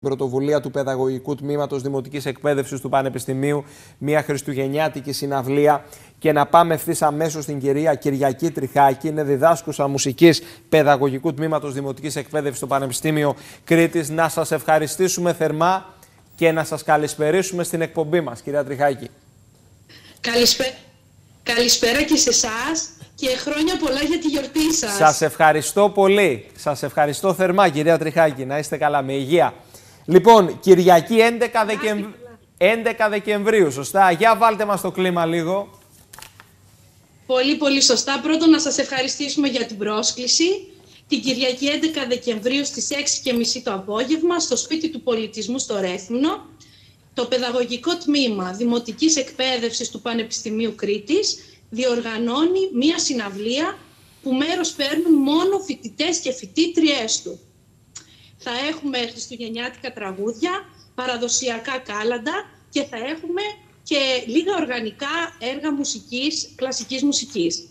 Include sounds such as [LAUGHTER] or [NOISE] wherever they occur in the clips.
πρωτοβουλία του Παιδαγωγικού Τμήματος Δημοτικής Εκπαίδευσης του Πανεπιστημίου, μια χριστουγεννιάτικη συναυλία και να πάμε ευθύς αμέσως στην κυρία Κυριακή Τριχάκη, είναι διδάσκουσα μουσικής Παιδαγωγικού Τμήματος Δημοτικής Εκπαίδευσης του Πανεπιστήμιο Κρήτης. Να σας ευχαριστήσουμε θερμά και να σας καλησπερίσουμε στην εκπομπή μας, κυρία Τριχάκη. Καλησπέρα, Καλησπέρα και σε εσάς και χρόνια πολλά για τη γιορτή σας. Σας ευχαριστώ πολύ. Σας ευχαριστώ θερμά, κυρία Τριχάκη. Να είστε καλά, με υγεία. Λοιπόν, Κυριακή 11, Δεκεμβ... 11 Δεκεμβρίου, σωστά. Για βάλτε μας το κλίμα λίγο. Πολύ, πολύ σωστά. Πρώτον, να σας ευχαριστήσουμε για την πρόσκληση. Την Κυριακή 11 Δεκεμβρίου στις 6.30 το απόγευμα, στο σπίτι του πολιτισμού στο Ρέθμνο, το Παιδαγωγικό Τμήμα Δημοτικής Εκπαίδευσης του Πανεπιστημίου Κρήτης διοργανώνει μία συναυλία που μέρος παίρνουν μόνο φοιτητές και φοιτήτριές του θα έχουμε χριστουγεννιάτικα τραγούδια, παραδοσιακά κάλαντα και θα έχουμε και λίγα οργανικά έργα μουσικής, κλασικής μουσικής.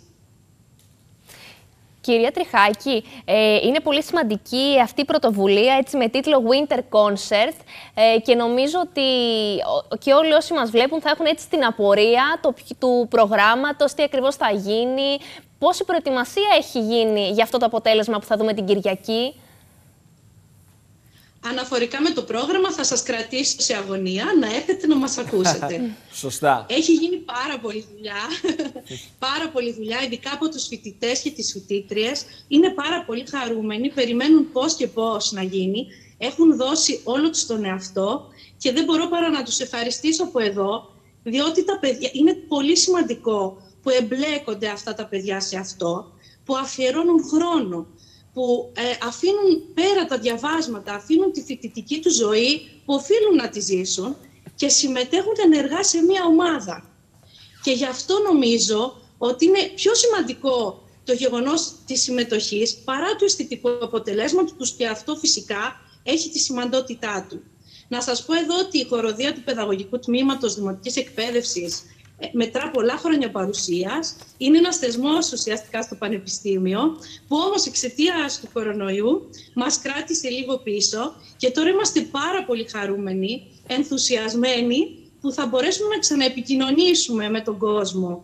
Κυρία Τριχάκη, ε, είναι πολύ σημαντική αυτή η πρωτοβουλία έτσι, με τίτλο Winter Concert ε, και νομίζω ότι και όλοι όσοι μας βλέπουν θα έχουν έτσι την απορία το, του προγράμματος, τι ακριβώς θα γίνει, πόση προετοιμασία έχει γίνει για αυτό το αποτέλεσμα που θα δούμε την Κυριακή; Αναφορικά με το πρόγραμμα θα σας κρατήσω σε αγωνία να έρθετε να μας ακούσετε. [LAUGHS] Σωστά. Έχει γίνει πάρα πολλή δουλειά, [LAUGHS] πάρα πολλή δουλειά, ειδικά από τους φοιτητές και τις φοιτήτριες. Είναι πάρα πολύ χαρούμενοι, περιμένουν πώς και πώς να γίνει. Έχουν δώσει όλο τους τον εαυτό και δεν μπορώ παρά να τους ευχαριστήσω από εδώ, διότι τα παιδιά, είναι πολύ σημαντικό που εμπλέκονται αυτά τα παιδιά σε αυτό, που αφιερώνουν χρόνο, που ε, αφήνουν πέρα τα διαβάσματα, αφήνουν τη φοιτητική του ζωή που οφείλουν να τη ζήσουν και συμμετέχουν ενεργά σε μια ομάδα. Και γι' αυτό νομίζω ότι είναι πιο σημαντικό το γεγονός της συμμετοχής παρά του αισθητικού αποτελέσματος και αυτό φυσικά έχει τη σημαντότητά του. Να σας πω εδώ ότι η χοροδία του Παιδαγωγικού Τμήματος Δημοτικής Εκπαίδευσης ε, μετρά πολλά χρόνια παρουσίας. Είναι ένας θεσμός ουσιαστικά στο Πανεπιστήμιο, που όμως εξαιτίας του κορονοϊού μας κράτησε λίγο πίσω και τώρα είμαστε πάρα πολύ χαρούμενοι, ενθουσιασμένοι, που θα μπορέσουμε να ξαναεπικοινωνήσουμε με τον κόσμο.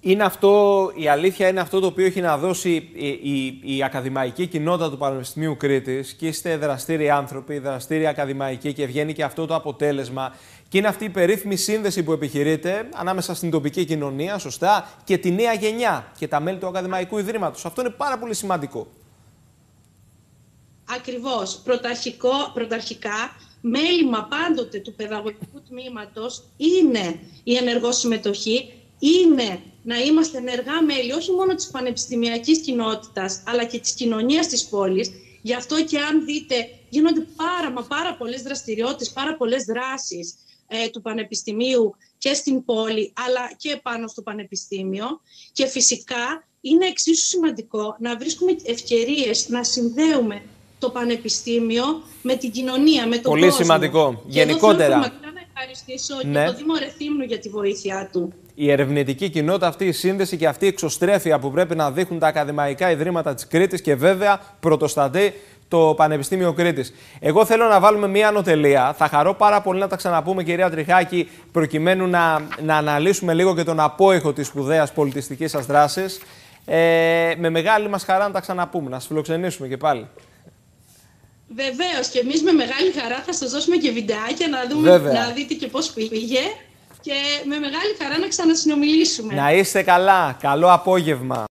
Είναι αυτό, η αλήθεια είναι αυτό το οποίο έχει να δώσει η, η, η ακαδημαϊκή κοινότητα του Πανεπιστημίου Κρήτης και είστε δραστήριοι άνθρωποι, δραστήριοι ακαδημαϊκοί και βγαίνει και αυτό το αποτέλεσμα και είναι αυτή η περίφημη σύνδεση που επιχειρείται ανάμεσα στην τοπική κοινωνία, σωστά, και τη νέα γενιά και τα μέλη του Ακαδημαϊκού Ιδρύματος. Αυτό είναι πάρα πολύ σημαντικό. Ακριβώς. Πρωταρχικό, πρωταρχικά, μέλημα πάντοτε του παιδαγωγικού τμήματος είναι η ενεργό συμμετοχή, είναι να είμαστε ενεργά μέλη όχι μόνο της πανεπιστημιακής κοινότητας, αλλά και της κοινωνίας της πόλης. Γι' αυτό και αν δείτε, γίνονται πάρα μα πάρα πολλές δραστηριότητες, πάρα πολλές δράσεις ε, του Πανεπιστημίου και στην πόλη, αλλά και πάνω στο Πανεπιστήμιο. Και φυσικά είναι εξίσου σημαντικό να βρίσκουμε ευκαιρίες να συνδέουμε το Πανεπιστήμιο με την κοινωνία, με τον Πολύ σημαντικό. Και Γενικότερα. Εδώ θέλω να ευχαριστήσω ναι. και το Δήμο Ρεθύμνου για τη βοήθειά του. Η ερευνητική κοινότητα, αυτή η σύνδεση και αυτή η εξωστρέφεια που πρέπει να δείχνουν τα ακαδημαϊκά ιδρύματα της Κρήτης και βέβαια πρωτοστατεί το Πανεπιστήμιο Κρήτης. Εγώ θέλω να βάλουμε μία ανωτελεία. Θα χαρώ πάρα πολύ να τα ξαναπούμε, κυρία Τριχάκη, προκειμένου να, να αναλύσουμε λίγο και τον απόϊχο της σπουδαίας πολιτιστικής σας δράσης. Ε, με μεγάλη μας χαρά να τα ξαναπούμε, να σας φιλοξενήσουμε και πάλι. Βεβαίως και εμείς με μεγάλη χαρά θα σας δώσουμε και βιντεάκια να, δούμε, να δείτε και πώς πήγε. Και με μεγάλη χαρά να ξανασυνομιλήσουμε. Να είστε καλά. Καλό απόγευμα.